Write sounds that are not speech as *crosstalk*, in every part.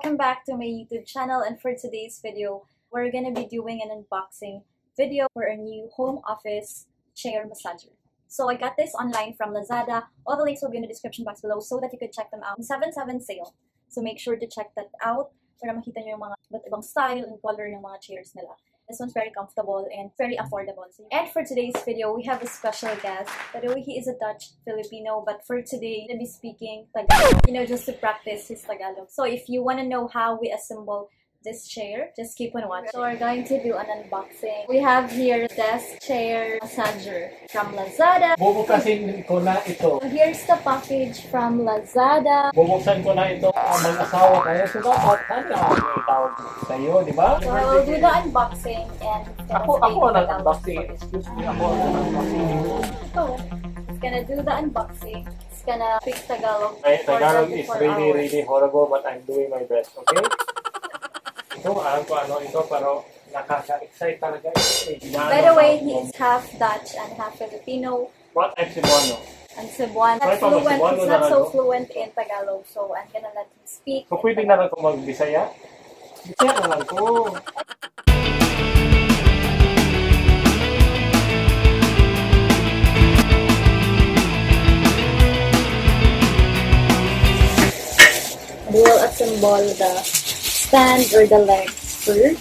welcome back to my YouTube channel and for today's video, we're gonna be doing an unboxing video for a new home office chair massager. So I got this online from Lazada. All the links will be in the description box below so that you could check them out. 7-7 sale. So make sure to check that out para makita nyo yung mga iba't ibang style and color ng mga chairs nila. This one's very comfortable and very affordable. And for today's video, we have a special guest. By the way, he is a Dutch Filipino, but for today, he'll be speaking Tagalog, you know, just to practice his Tagalog. So if you want to know how we assemble this chair, just keep on watching. So we're going to do an unboxing. We have here desk chair massager from Lazada. Bubuksasin ko na ito. So here's the package from Lazada. Bubuksan ko na ito. Ah, Mag-asawa kayo. So dapat, ano ang itawag sa iyo, di ba? So I will do the unboxing and Ako, ako ang nag-unboxing. Excuse me, ako ang nag-unboxing. So, it's gonna do the unboxing. It's gonna speak Tagalog. For Tagalog is 24 really, hours. really horrible but I'm doing my best, okay? Ito, alam ko ano ito, pero nakaka-excite talaga By the way, ako. he is half Dutch and half Filipino. What I'm Cebuano. And Cebuano. Not fluent. Cebuano He's not so ano? fluent in Tagalog, so I'm gonna let him speak. So, pwede na lang kung mag-Bisaya? Bisaya na lang ko. We will assemble the stand or the legs first.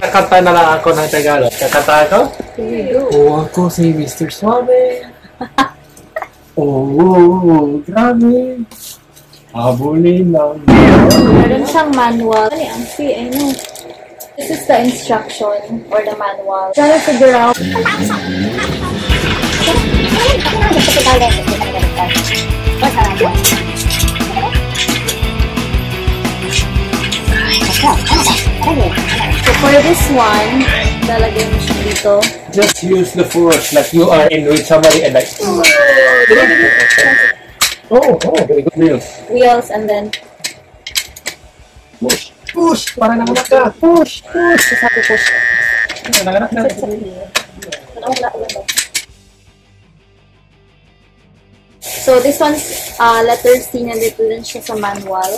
Kakanta na lang ako ng Tagalog. Kakanta ako? Go. Oo, ako si Mr. Suave. *laughs* Oo, grabe. Habulin lang. Meron siyang manual. Ano ang see, I know. This is the instruction or the manual. Try to figure out So for this one, lalagay mo siya dito. Just use the force like you are in with somebody and like... *laughs* Oh, oh, very good meals. Wheels and then Push, push, para nanganak ka. Push, push. to push it. Nanganak na. So this one's uh, letter C nandito din siya sa manual.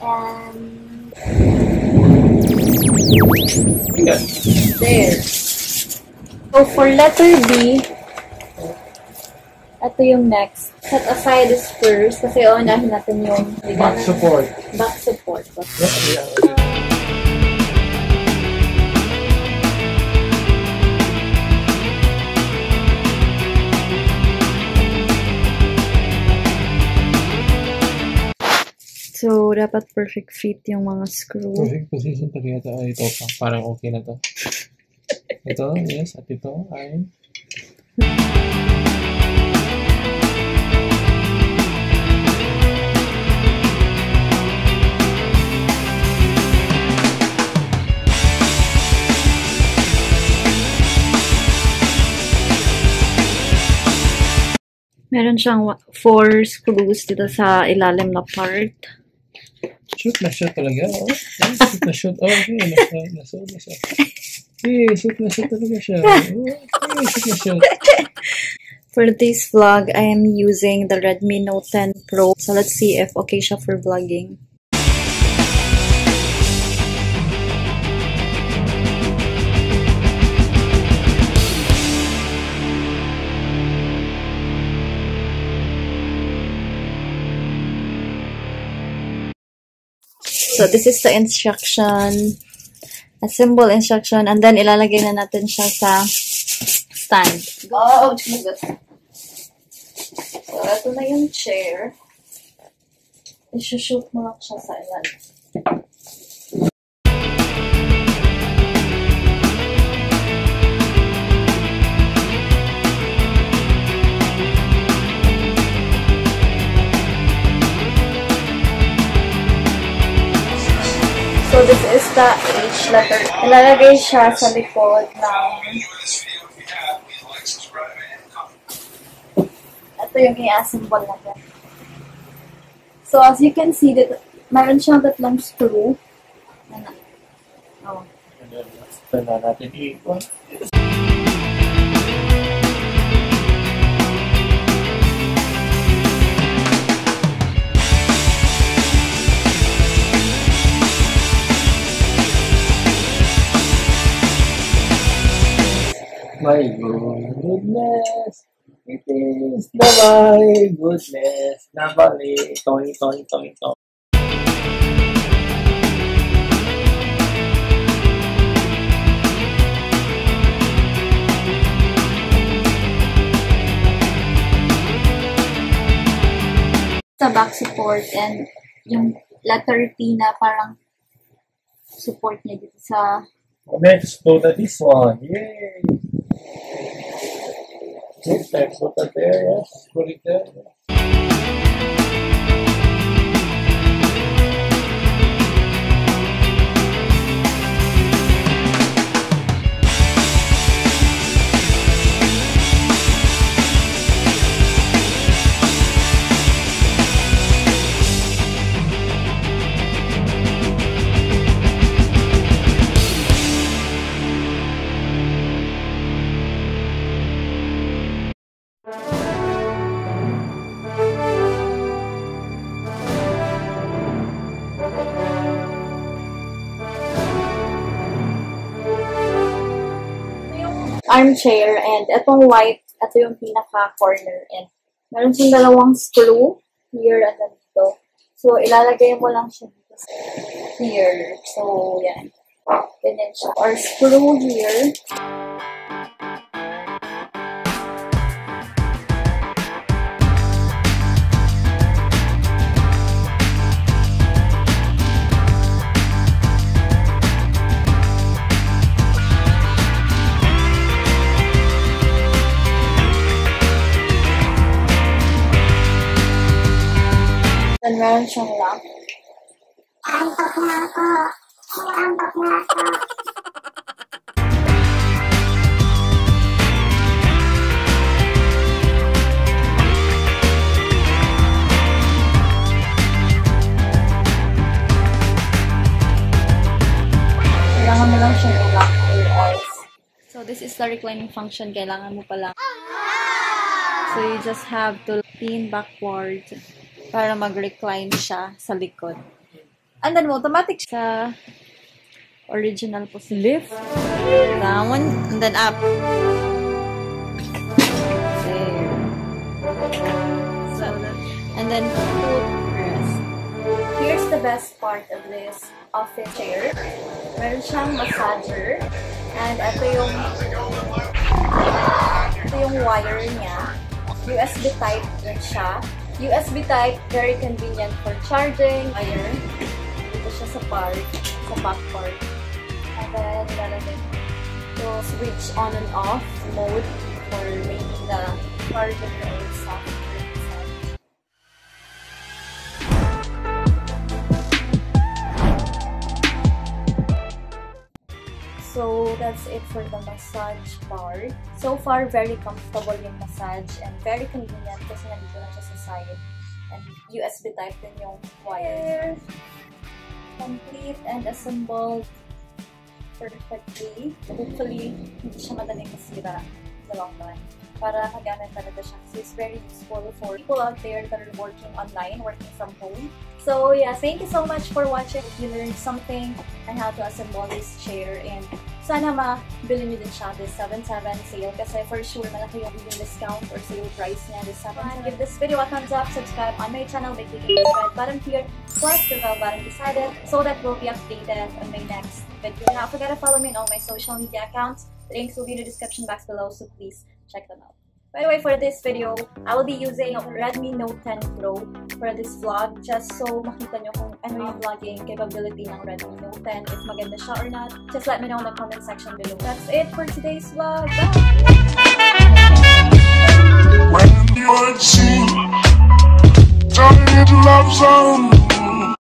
And there. So for letter B, ito yung next. Set aside is first kasi uunahin natin yung Back support. back support. Yeah, yeah. So, dapat perfect fit yung mga screw. Perfect position talaga ito. Ito pa. Parang okay na to. Ito, yes. At ito ay... Meron siyang four screws dito sa ilalim na part. Shoot na talaga. Oh, oh shoot na shoot. Oh, okay. Nasa, nasa, nasa. Shoot na shoot talaga siya. Oh, okay, shoot na shoot. For this vlog, I am using the Redmi Note 10 Pro. So let's see if okay siya for vlogging. So this is the instruction, a symbol instruction, and then ilalagay na natin siya sa stand. Oh, Jesus. So, ito na yung chair. I-shoot mo lang siya sa ilalim. The H letter. Ilalagay siya sa likod ng ito yung i-assemble natin. So, as you can see, that meron siyang tatlong screw. Ano? Oh. Last na natin i- my goodness. It is the my goodness. Nabali. Tony, Tony, Tony, Tony. Sa back support and yung letter P na parang support niya dito sa Next, go to this one. Yay! Next, let's put it there. Yes, put it there. Armchair and itong white, ito yung pinaka-corner and meron siyang dalawang screw here and then dito. So, ilalagay mo lang siya dito here. So, yan. Ganyan siya. Or screw here. Then meron siyang lock. Kailangan mo lang siyang i-lock. So, this is the reclining function. Kailangan mo pala. So, you just have to lean backward para mag-recline siya sa likod. And then, automatic sa original position. Lift. Down. And then up. There. So, and then footrest. Here's the best part of this office chair. Meron siyang massager. And ito yung ito yung wire niya. USB type din siya. USB type, very convenient for charging. Wire. Dito siya sa part, sa back part. And then, lalagay to switch on and off mode for making the charger or software So, that's it for the massage part. So far, very comfortable yung massage and very convenient kasi nandito na siya sa side. And USB type din yung wire. Complete and assembled perfectly. Hopefully, hindi siya madaling masira run. Para magamit talaga siya. It's very useful for people out there that are working online, working from home. So, yeah, thank you so much for watching. If you learned something on how to assemble this chair and sana mabili niyo din siya this 7.7 sale kasi for sure malaki yung yung discount or sale price niya this 7.7. Give this video a thumbs up, subscribe on my channel by clicking this red button here plus the bell button beside it so that you'll be updated on my next video. Not forget to follow me on all my social media accounts. Links will be in the description box below so please check them out. By the way, for this video, I will be using Redmi Note 10 Pro for this vlog just so makita nyo kung ano yung vlogging capability ng Redmi Note 10, if maganda siya or not. Just let me know in the comment section below. That's it for today's vlog. Bye!